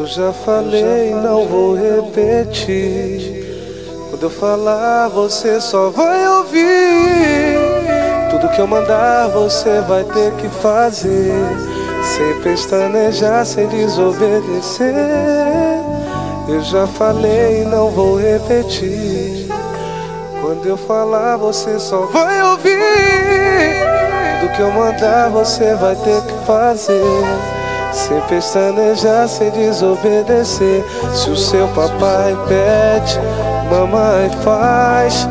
Eu já falei, não vou repetir. Quando eu falar, você só vai ouvir. Tudo que eu mandar, você vai ter que fazer. Sem pestanejar, sem desobedecer. Eu já falei, não vou repetir. Quando eu falar, você só vai ouvir. Tudo que eu mandar, você vai ter que fazer. Sem pestanejar, sem desobedecer. Se o seu papai pede, mamãe faz.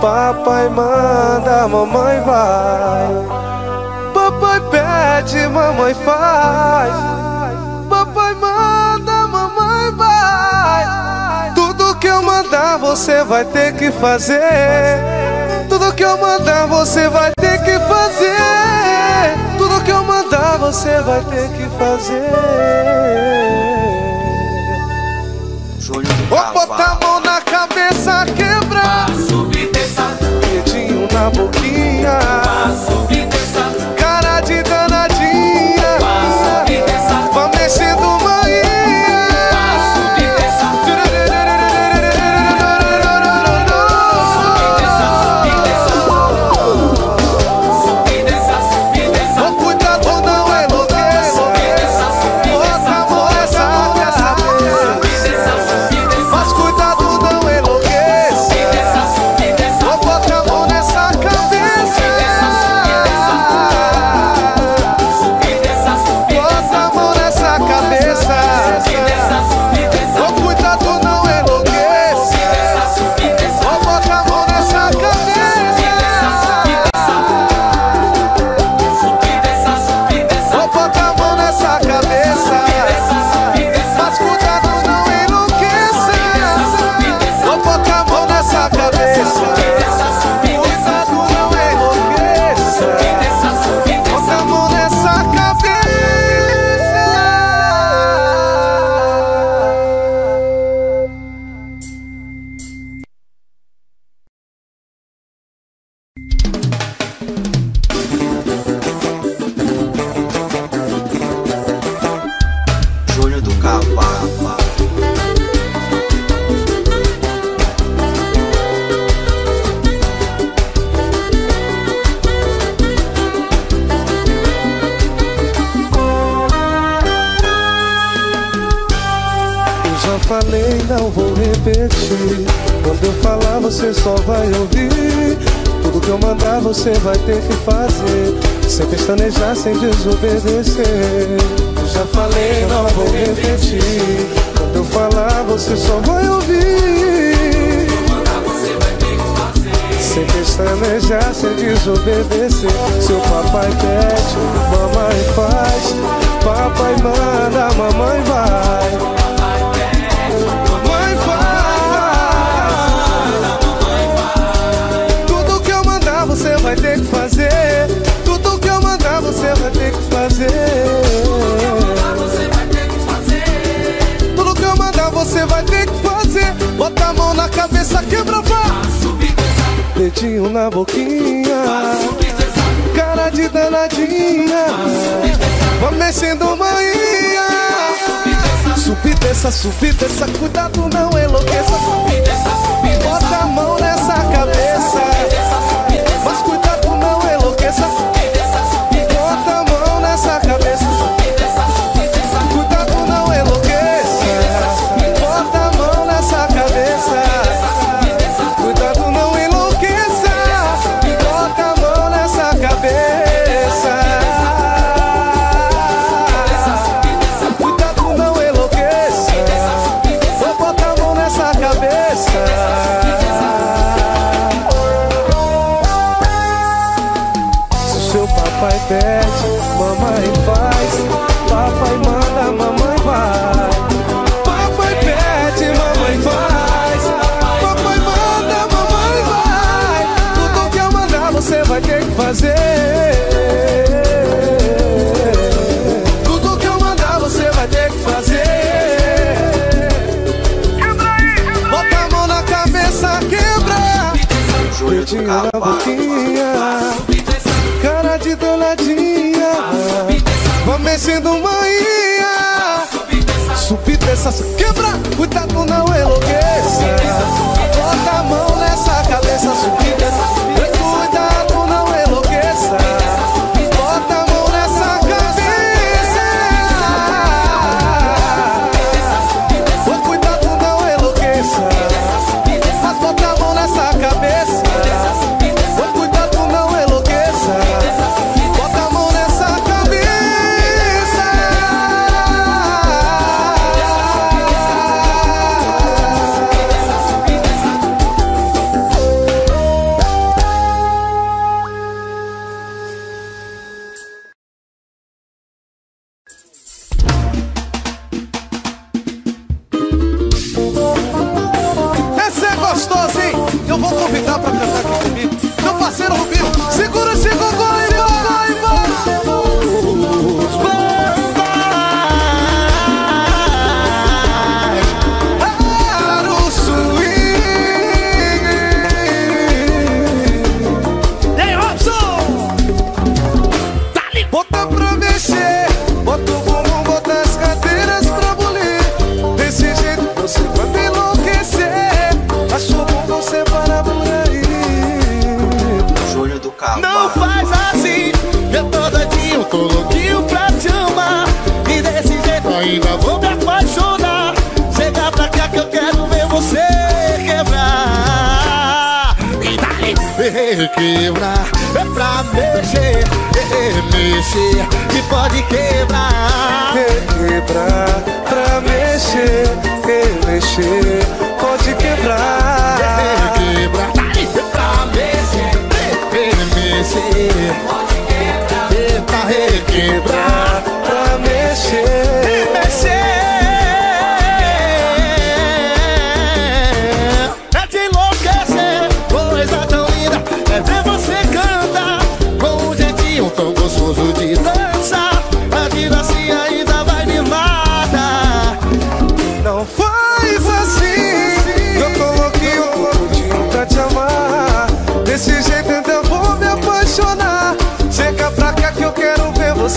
Papai manda, mamãe vai. Papai pede, mamãe faz. Papai manda, mamãe vai. Tudo que eu mandar, você vai ter que fazer. Tudo que eu mandar, você vai ter que fazer. Que eu mandar, você vai ter que fazer. Vou botar a mão na cabeça, quebrar. Dedinho na boquinha. Não vou repetir. Quando eu falar, você só vai ouvir. Tudo que eu mandar, você vai ter que fazer. Sem pestanejar, sem desobedecer. Eu já falei, não vou repetir. Quando eu falar, você só vai ouvir. Sem pestanejar, sem desobedecer. Seu papai pede, mamãe faz. Papai manda, mamãe vai. Mandar você vai ter que fazer. Tudo que eu mandar você vai ter que fazer. Tudo que eu mandar você vai ter que fazer. Bota a mão na cabeça, quebra vá. Dedinho na boquinha. Cara de danadinha. Vai mexendo manhã. Subir, desça, subir, desça, cuidado, não enlouqueça. Bota a mão nessa danadinha. Vai quebrar, é pra mexer, é mexer e pode quebrar. É quebrar, pra mexer, é mexer, pode quebrar. É quebrar, é pra mexer, é mexer, pode quebrar. É pra requebrar, pra mexer.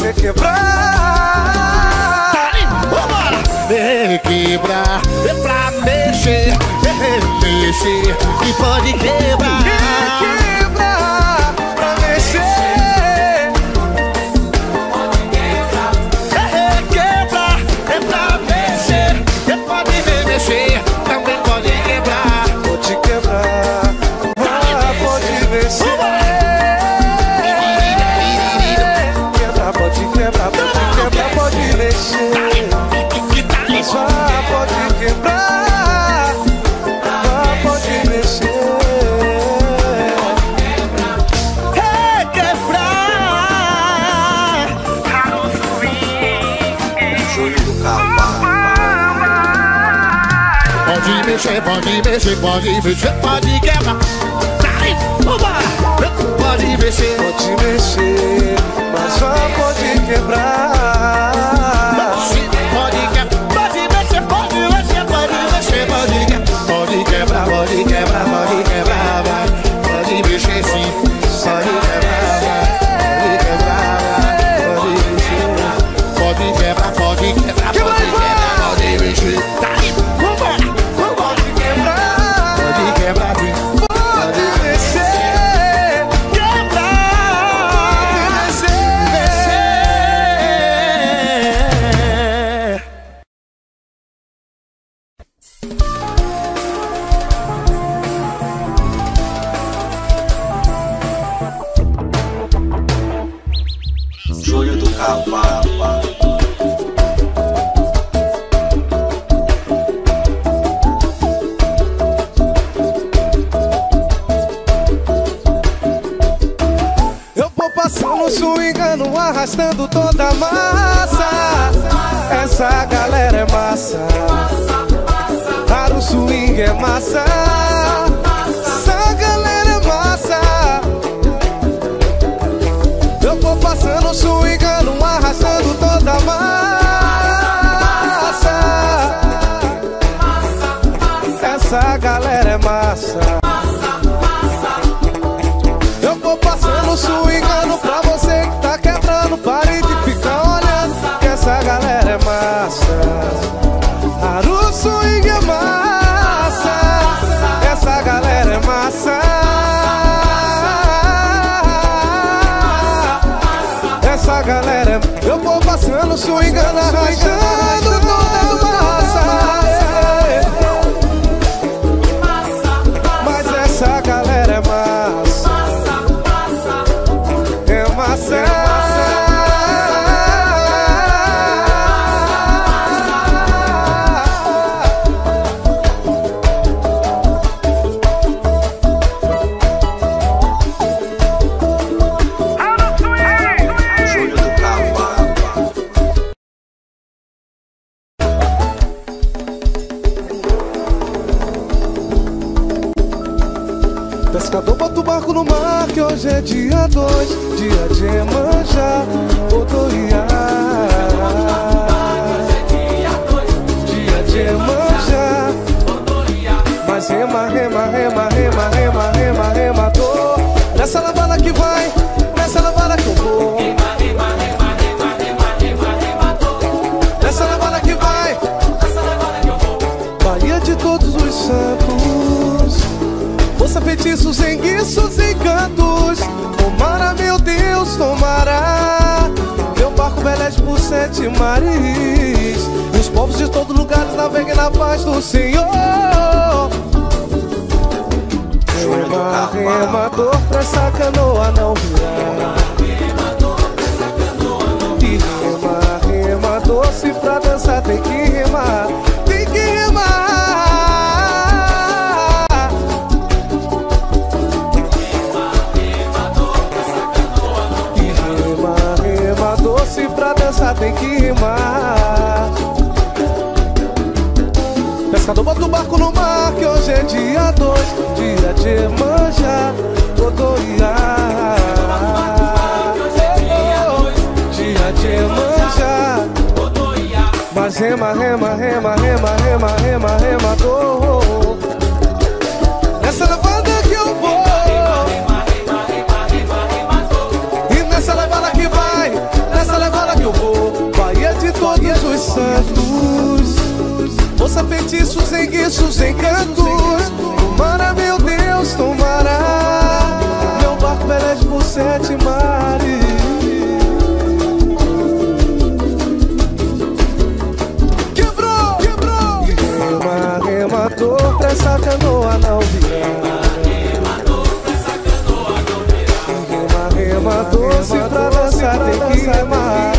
Você quebrar. Vambora! Me quebrar, é pra mexer, é mexer e pode quebrar, mexer, pode mexer, pode quebrar. Sai, vambora! Pode mexer, pode mexer, mas só pode quebrar. Galera. Eu vou passando, swingando, arrastando toda a massa sete mares. E os povos de todos lugares naveguem na paz do Senhor. Rema, remador pra essa canoa não virar E rema, remador se pra dançar tem que remar tem que rimar Pescador bota o barco no mar que hoje é dia dois Dia de manja, Godoiá Dia de manja Mas rema, rema, rema, rema, rema, rema, rema Força, feitiços, enguiços, encantos. Tomara, meu Deus, tomara. Meu barco velege por sete mares. Quebrou, quebrou. Rema, remador pra essa canoa não virar Rema, rema doce pra dançar tem que remar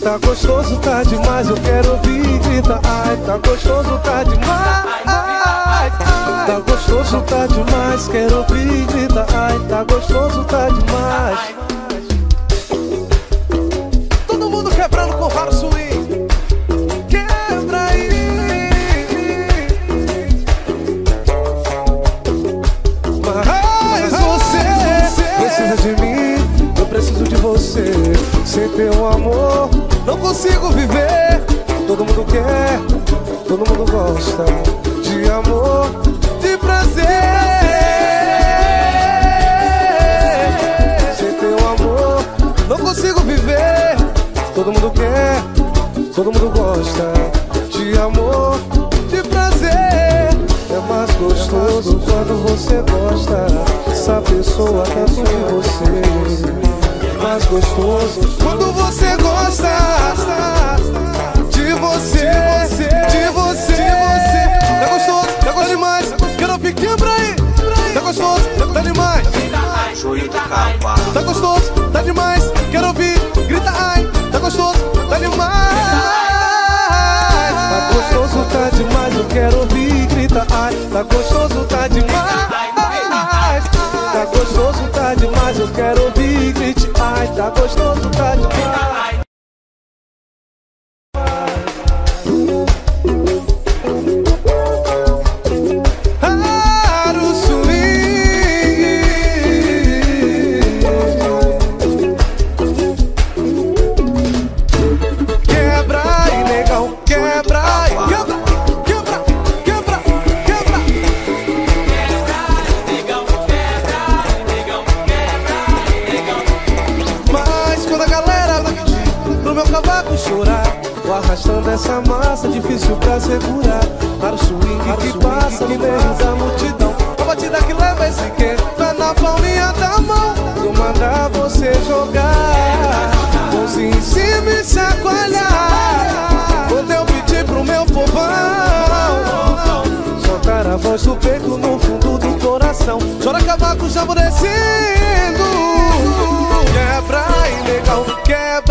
tá gostoso, tá demais. Eu quero ouvir, grita ai. Tá gostoso, tá demais. Tá gostoso, tá demais. Quero ouvir, grita ai. Tá gostoso, tá demais. Todo mundo quebrando com raro swing. Quebra aí. Mas você precisa de mim, eu preciso de você. Sem teu amor, não consigo viver. Todo mundo quer, todo mundo gosta de amor, de prazer. Sem teu amor, não consigo viver. Todo mundo quer, todo mundo gosta de amor, de prazer. É mais gostoso você gosta. Essa pessoa tanto de você. Mais gostoso quando você ai. Chora cavaco já amorecendo. Quebra aí, negão, quebra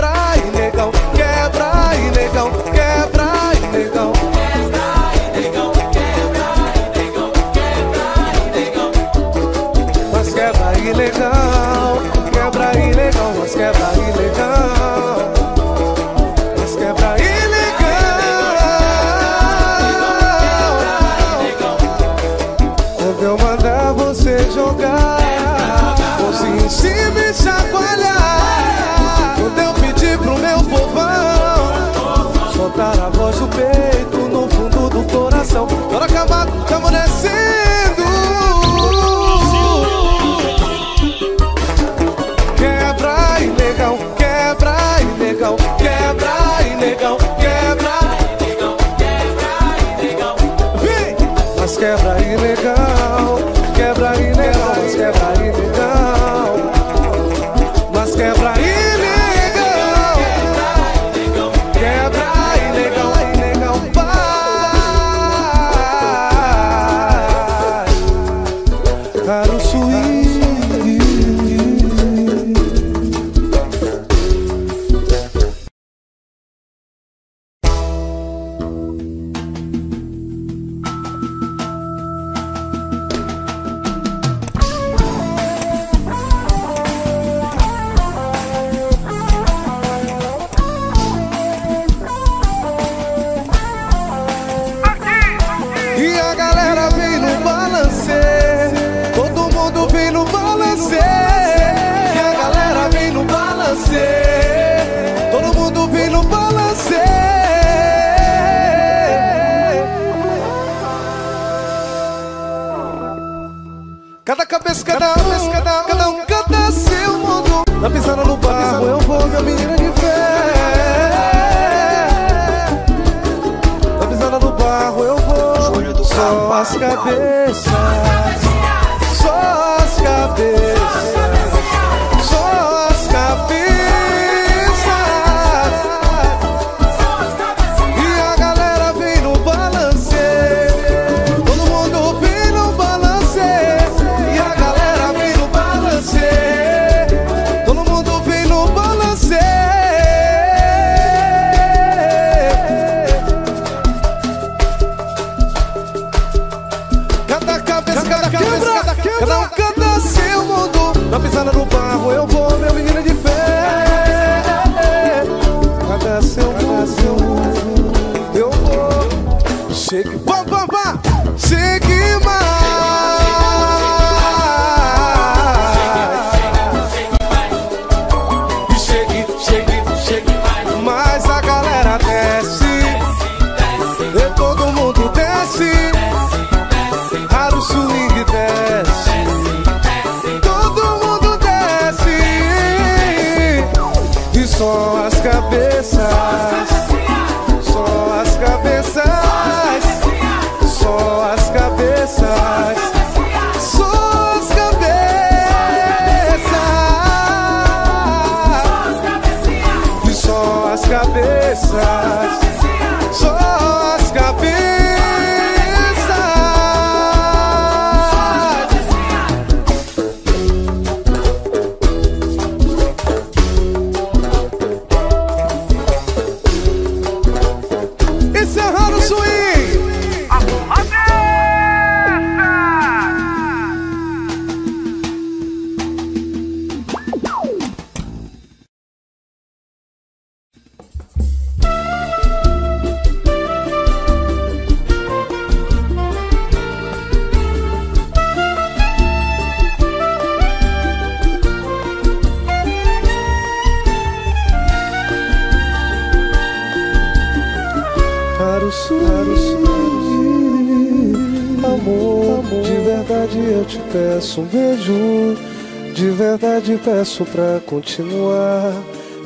peço pra continuar.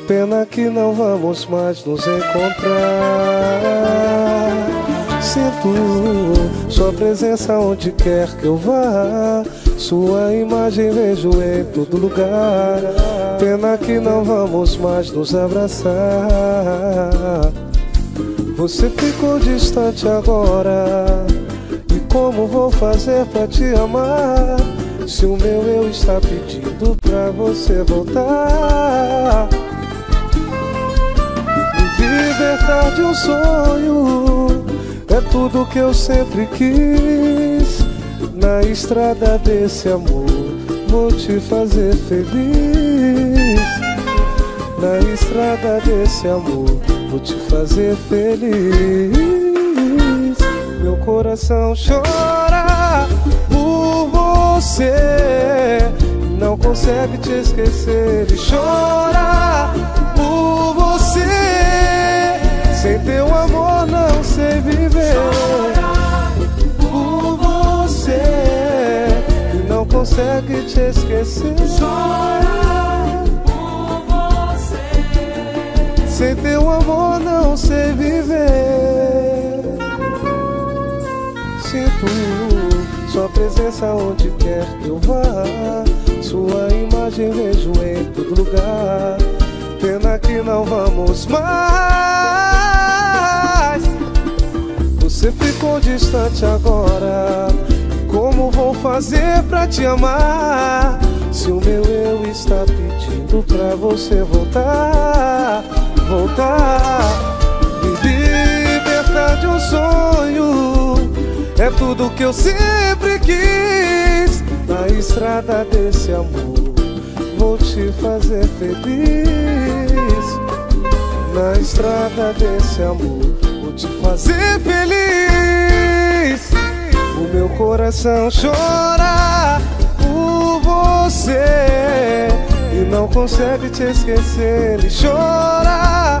Pena que não vamos mais nos encontrar. Sinto sua presença onde quer que eu vá. Sua imagem vejo em todo lugar. Pena que não vamos mais nos abraçar. Você ficou distante agora. E como vou fazer pra te amar? Se o meu eu está pedindo pra você voltar. Me libertar de um sonho é tudo que eu sempre quis. Na estrada desse amor, vou te fazer feliz. Na estrada desse amor, vou te fazer feliz. Meu coração chora você, não consegue te esquecer e chora por você. Sem teu amor, não sei viver. consegue te esquecer. Chora por você. Sem teu amor não sei viver. Sinto sua presença onde quer que eu vá. Sua imagem vejo em todo lugar. Pena que não vamos mais. Você ficou distante agora como vou fazer pra te amar? Se o meu eu está pedindo pra você voltar, voltar, me libertar de um sonho. É tudo que eu sempre quis. Na estrada desse amor, vou te fazer feliz. Na estrada desse amor, vou te fazer feliz. O meu coração chora por você e não consegue te esquecer. Ele chora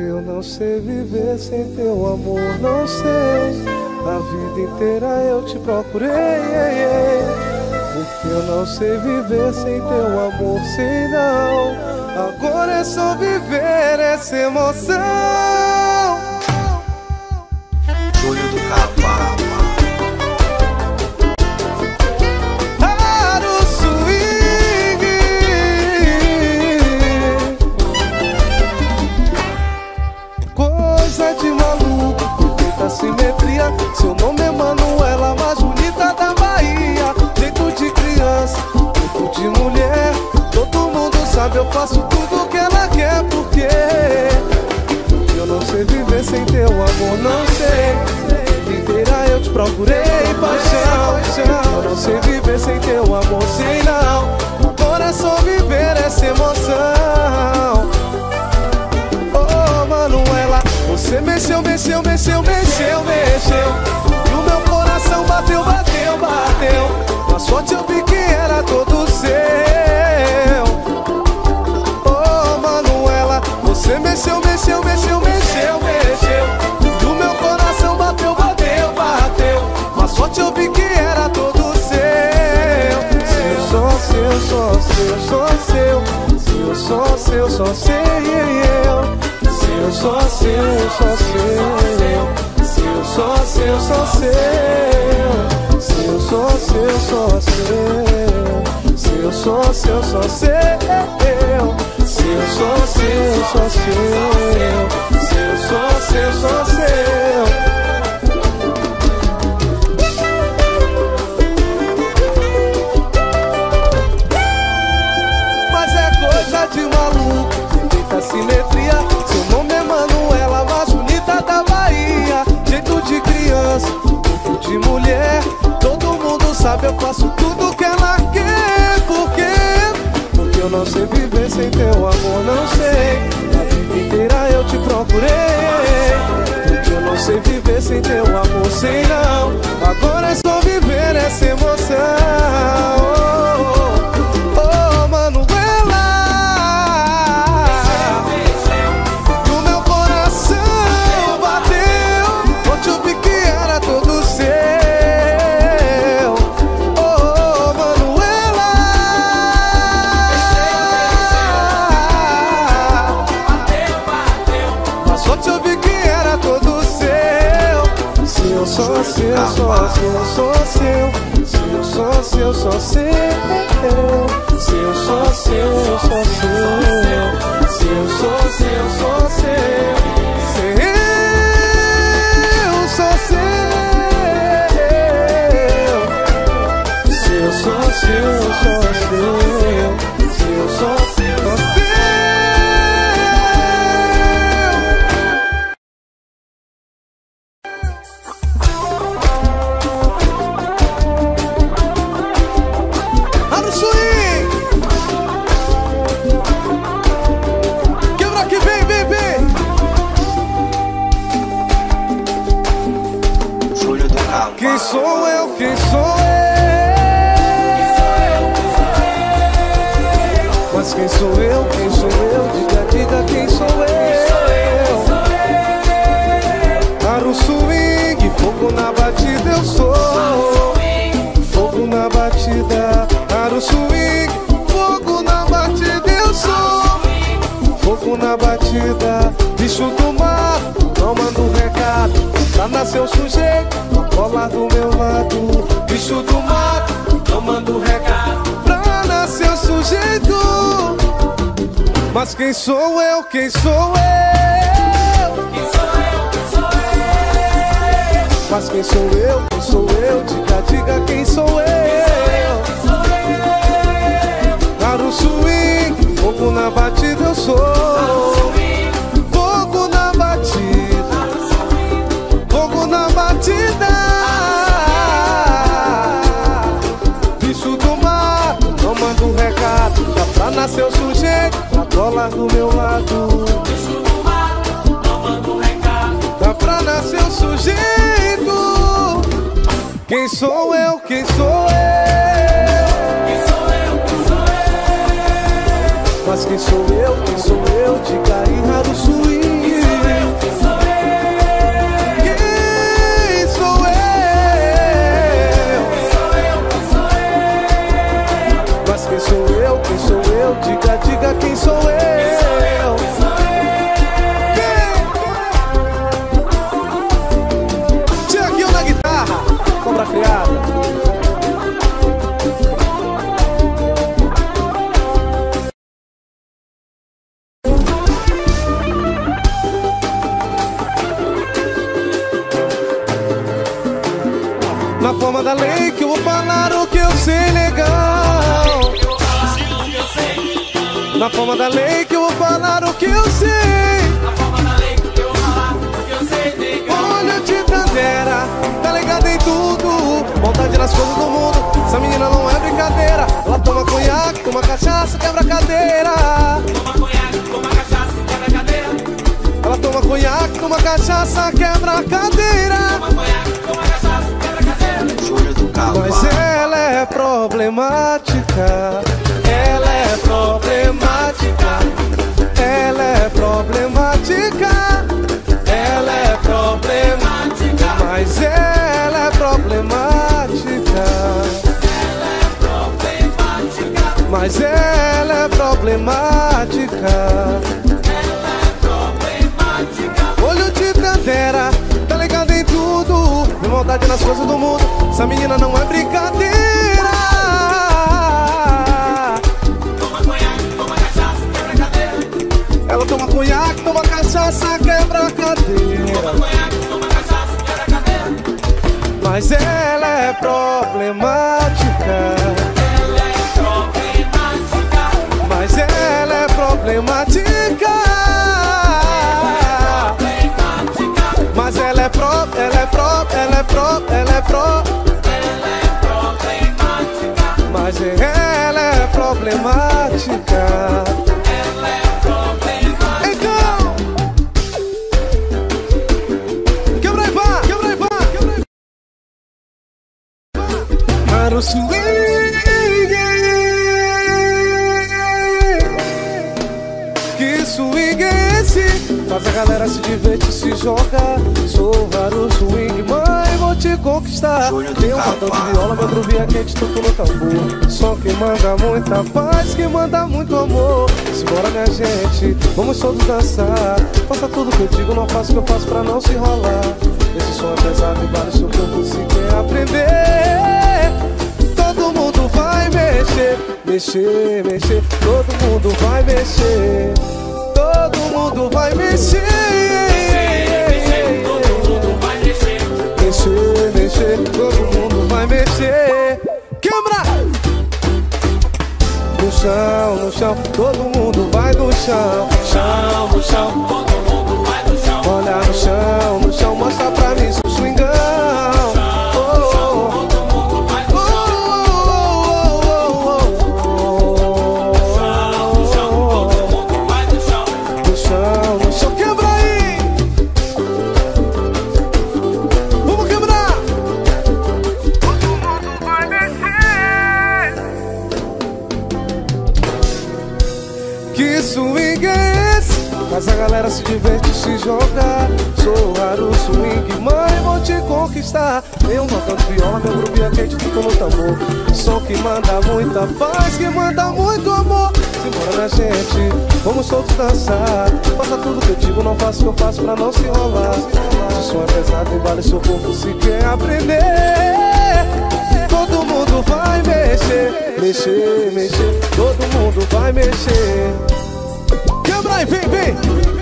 eu não sei viver sem teu amor, não sei. A vida inteira eu te procurei Porque eu não sei viver sem teu amor, sei não. Agora é só viver essa emoção Você mexeu, mexeu, mexeu, mexeu, mexeu E o meu coração bateu, bateu, bateu Na sorte eu vi que era todo seu Seu, só seu, só seu, só seu Seu, só seu, só seu, eu eu só seu, só seu. Seu, só seu, só seu. Seu, só seu, só seu. Seu, só seu, só seu seu, sou seu, sou seu, seu, sou seu, sou seu. Mas é coisa de maluco, de muita simetria. Seu nome é Manuela, mais bonita da Bahia. Jeito de criança, corpo de mulher. Todo mundo sabe, eu faço tudo que ela quer, porque eu não sei viver sem teu amor, não sei. A vida inteira eu te procurei. Porque eu não sei viver sem teu amor, sei não. Agora é só viver essa emoção. Na batida eu sou. Fogo na batida, para o swing, fogo na batida eu sou. Fogo na batida, bicho do mar, não manda um recado. Pra nascer o sujeito, cola do meu lado. Bicho do mar, um recado. Pra nascer o sujeito. Mas quem sou eu? Quem sou eu? Mas quem sou eu? Quem sou eu? Diga, diga quem sou eu? Para o swing, fogo na batida eu sou. Fogo na batida, fogo na batida. Bicho do mar, não manda recado. Já pra nascer o sujeito, a cola do meu lado. Nascer o sujeito. Quem sou eu? Quem sou eu? Mas quem sou eu? Quem sou eu? Diga aí, raro swing. É problemática. Olho de tantera, tá ligado em tudo. Tem vontade nas coisas do mundo. Essa menina não é brincadeira. Ela toma conhaque, toma cachaça, quebra a cadeira. Mas ela é problemática. Pro, ela é pro, ela é pro, ela é pro. Quente, tudo no tambor Som que manda muita paz, que manda muito amor Simbora minha gente, vamos todos dançar Faça tudo que eu digo, não faço o que eu faço pra não se enrolar Esse som é pesado, embala o seu corpo se quer aprender Todo mundo vai mexer, mexer, mexer. Todo mundo vai mexer. Todo mundo vai mexer. Mexer, mexer. Todo mundo vai mexer. Quebra! No chão, no chão. Todo mundo vai no chão. Chão, no chão. Olha no chão, no chão. Galera se divertir, se jogar Sou raro swing, mãe, vou te conquistar. Botão de viola, meu grupo é quente, fica no tambor Som que manda muita paz, que manda muito amor. Simbora minha gente, vamos todos dançar. Faça tudo que eu digo, não faço o que eu faço pra não se enrolar. Se o som é pesado, embale seu corpo se quer aprender. Todo mundo vai mexer, mexer, mexer. Todo mundo vai mexer. Quebra e vem, vem.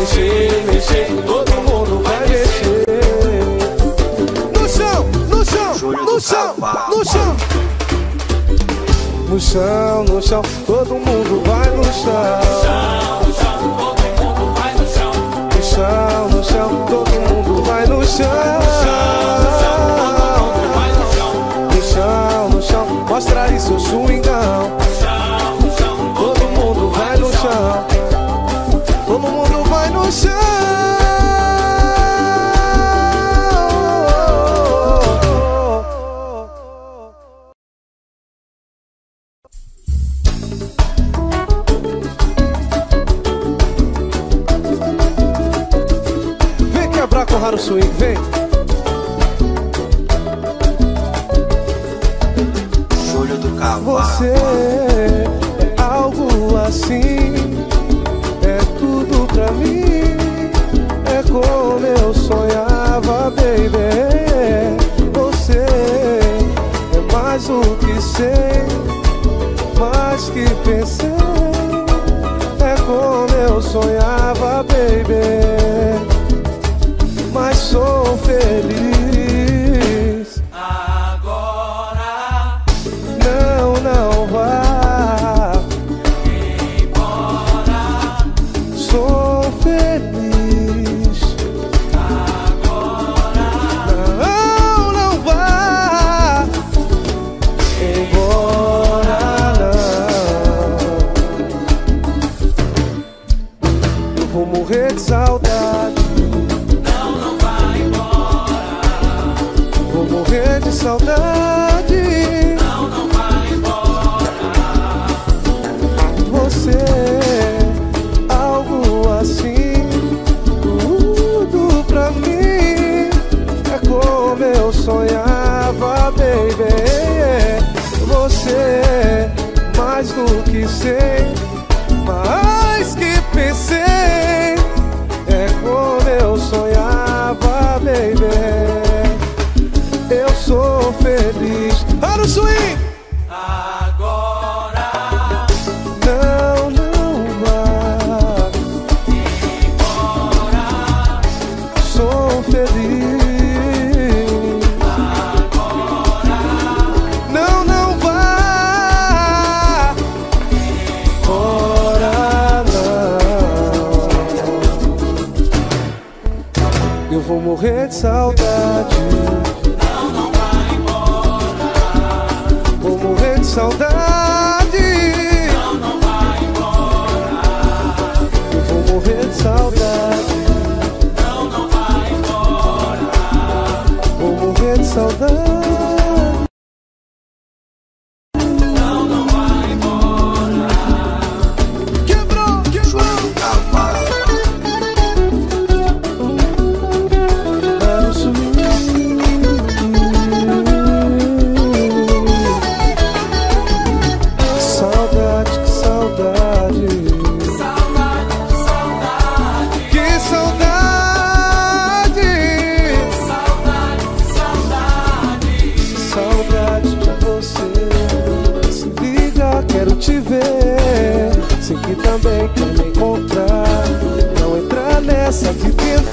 Mexer, mexer, todo mundo vai mexer. No chão, no chão, Júnior no do chão, Cavalo. no chão. No chão, no chão, todo mundo vai no chão. No chão, no chão, todo mundo vai no chão. No chão, no chão, mostra aí seu swingão. Todo mundo vai no chão. Todo mundo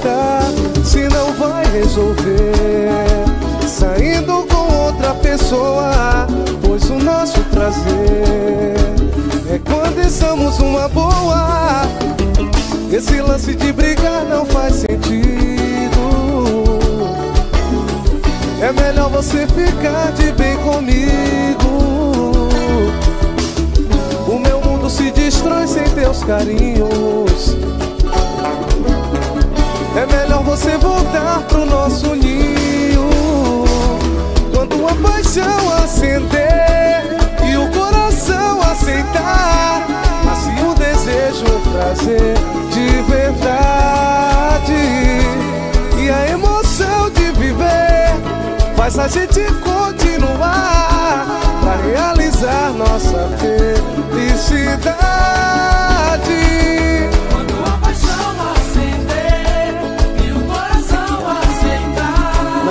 tentar, se não vai resolver. Saindo com outra pessoa, pois o nosso prazer é quando estamos uma boa. Esse lance de brigar não faz sentido. É melhor você ficar de bem comigo. O meu mundo se destrói sem teus carinhos. É melhor você voltar pro nosso ninho. Quando a paixão acender e o coração aceitar, nasce o desejo, o prazer de verdade. E a emoção de viver faz a gente continuar pra realizar nossa felicidade.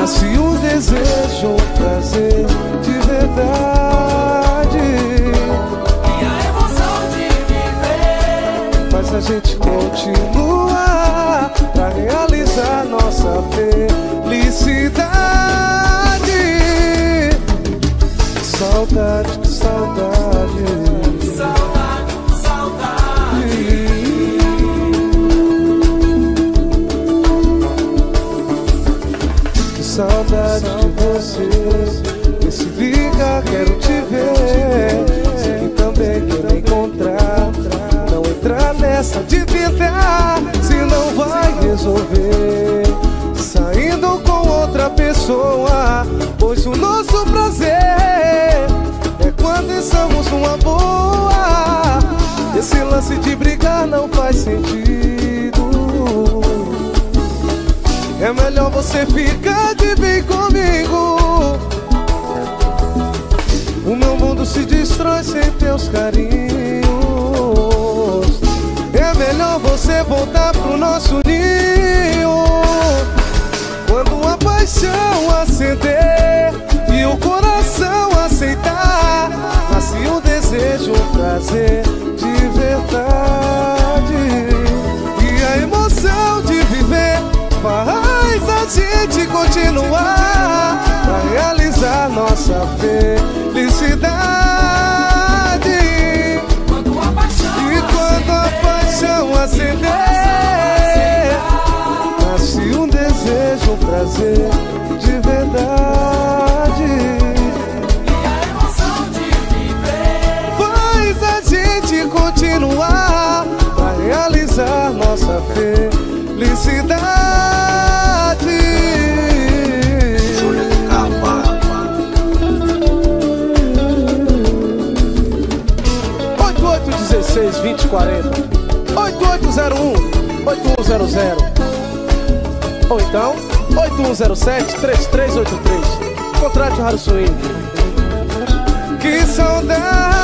Nasce um desejo, um prazer de verdade. e a emoção de viver Faz a gente continuar pra realizar quero te ver. Sei que também quero encontrar. Não entrar nessa de tentar, se não vai resolver. Saindo com outra pessoa, pois o nosso prazer é quando estamos numa boa. Esse lance de brigar não faz sentido. É melhor você ficar de bem comigo. Sem teus carinhos. É melhor você voltar pro nosso ninho. Quando a paixão acender e o coração aceitar, nasce um desejo, um prazer de verdade. E a emoção de viver faz a gente continuar pra realizar nossa felicidade. Um prazer de verdade. e a emoção de viver Faz a gente continuar pra realizar nossa felicidade. Júlio do Capa. 8816 2040 8801 8100 Ou então 8107 3383 Contrate o Swing. Que saudade